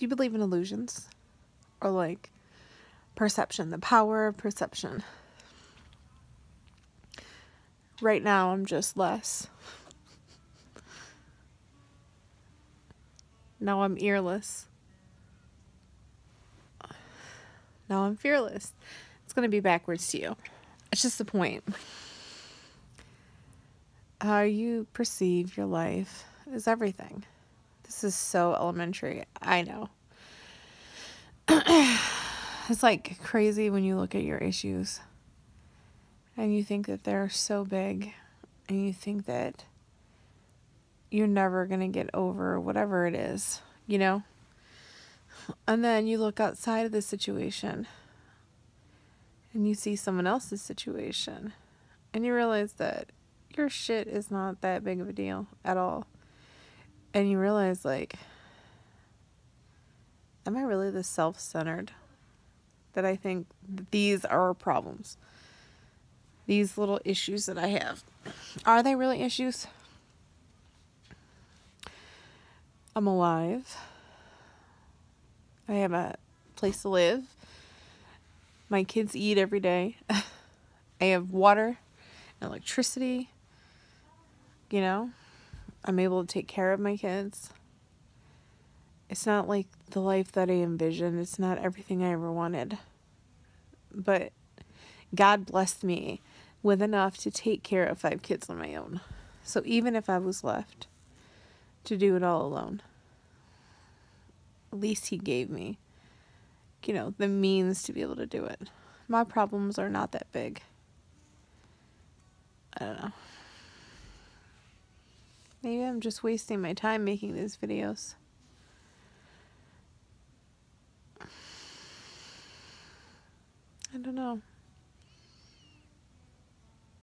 Do you believe in illusions? Or like perception, the power of perception? Right now, I'm just less. Now I'm earless. Now I'm fearless. It's going to be backwards to you. It's just the point. How you perceive your life is everything. This is so elementary. I know. it's like crazy when you look at your issues and you think that they're so big and you think that you're never going to get over whatever it is, you know? And then you look outside of the situation and you see someone else's situation and you realize that your shit is not that big of a deal at all. And you realize, like, am I really this self centered that I think these are problems? These little issues that I have. Are they really issues? I'm alive. I have a place to live. My kids eat every day. I have water, and electricity. You know, I'm able to take care of my kids. It's not like the life that I envisioned. It's not everything I ever wanted. But God blessed me with enough to take care of five kids on my own. So even if I was left to do it all alone, at least He gave me, you know, the means to be able to do it. My problems are not that big. I don't know. I'm just wasting my time making these videos. I don't know.